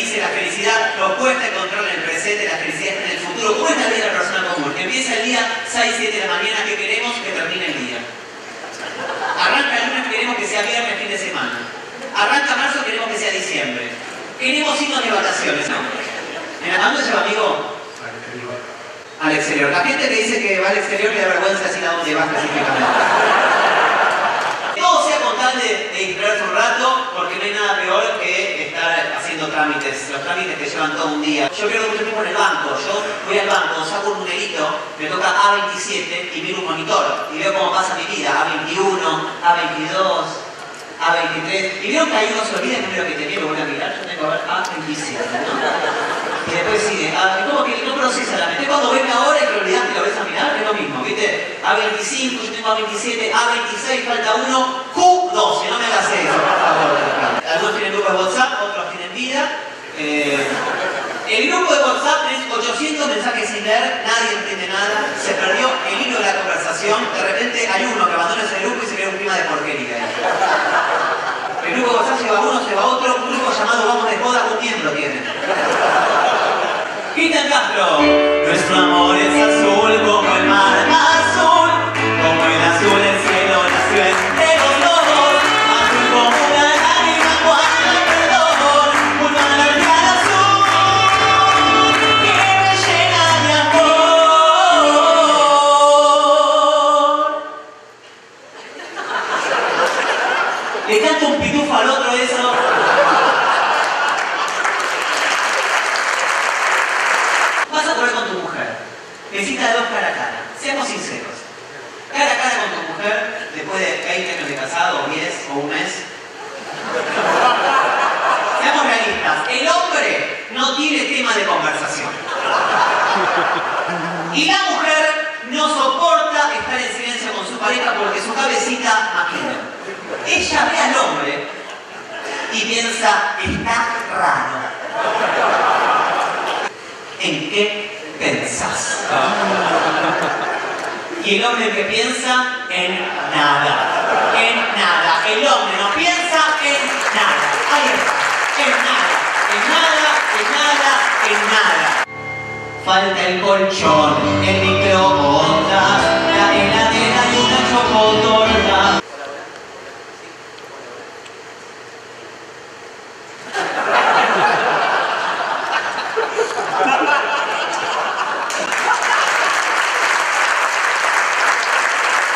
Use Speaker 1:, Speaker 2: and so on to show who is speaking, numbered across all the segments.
Speaker 1: dice la felicidad lo puesta en control en el presente, la felicidad en el futuro. ¿Cómo es la vida de la persona común? Que empieza el día 6, 7 de la mañana, que queremos que termine el día. Arranca el lunes, queremos que sea viernes, fin de semana. Arranca marzo, queremos que sea diciembre. Queremos irnos de vacaciones, ¿no? ¿En la dónde se amigo? Al exterior. La gente que dice que va al exterior le da vergüenza decir a dónde va específicamente. Todo sea con tal de, de un rato, porque no hay nada peor que estar haciendo trámites, los trámites que llevan todo un día. Yo pierdo mucho tiempo en el banco, yo voy al banco, saco un numerito, me toca A27 y miro un monitor y veo cómo pasa mi vida, A21, A22, A23. Y veo que ahí uno se olvida el número que tenía, lo voy a mirar, yo tengo que ver A27, ¿no? Y después sigue, ah, como que no procesa la mente. Cuando venga ahora y te olvidaste y lo ves a mirar, es lo mismo, ¿viste? A25, yo tengo A27, A26, falta uno, Q12, no me hagas eso, por favor. Algunos tienen grupos de WhatsApp, otros tienen vida. Eh, el grupo de WhatsApp es 800 nadie entiende nada, se perdió el hilo de la conversación, de repente hay uno que abandona ese grupo y se Le canto un pitufo al otro eso. Vas a correr con tu mujer. Necesita de dos cara a cara. Seamos sinceros. Cara a cara con tu mujer, después de 20 años de casado, o 10, o un mes. Seamos realistas hombre no tiene tema de conversación. Y la mujer no soporta estar en silencio con su pareja porque su cabecita maquina. Ella ve al hombre y piensa, está raro. ¿En qué pensás? Y el hombre que piensa en nada. En nada. El hombre no piensa en nada. Ahí está. En nada. En nada, en nada, en nada. Falta el colchón, el microondas, la heladera y una chocotorta.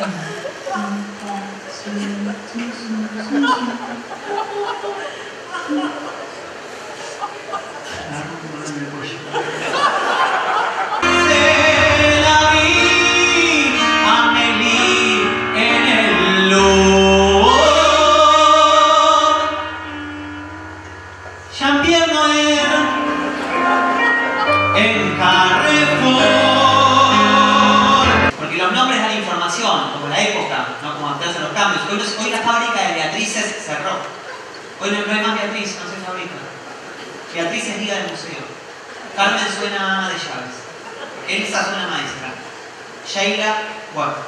Speaker 1: Thank you. Como la época, no como se hacen los cambios. Hoy, la fábrica de Beatrices cerró. Hoy no, no hay más Beatriz, no se fabrica. Beatriz es guía del museo. Carmen suena ama de llaves. Elsa suena maestra. Sheila, guapa.